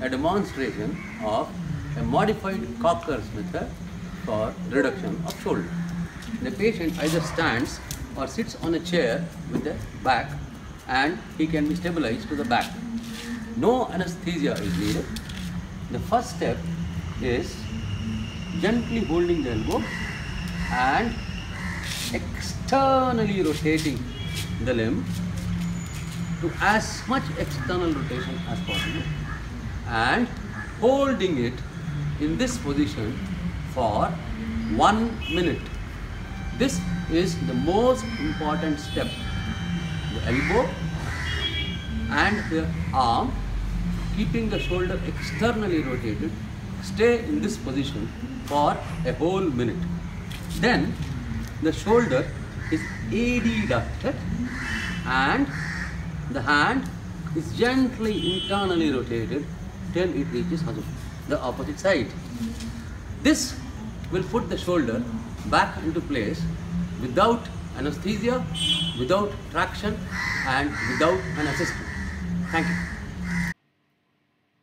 a demonstration of a modified Kocher's method for reduction of shoulder. The patient either stands or sits on a chair with the back and he can be stabilized to the back. No anesthesia is needed. The first step is gently holding the elbow and externally rotating the limb to as much external rotation as possible and holding it in this position for one minute. This is the most important step. The elbow and the arm keeping the shoulder externally rotated stay in this position for a whole minute. Then the shoulder is adducted and the hand is gently internally rotated it reaches the opposite side. This will put the shoulder back into place without anesthesia, without traction and without an assistant. Thank you.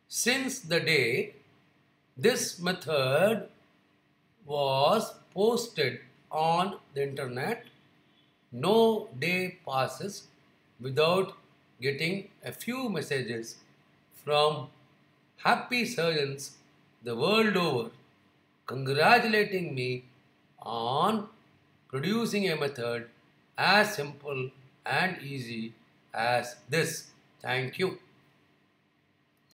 Since the day this method was posted on the internet, no day passes without getting a few messages from happy surgeons the world over congratulating me on producing a method as simple and easy as this. Thank you.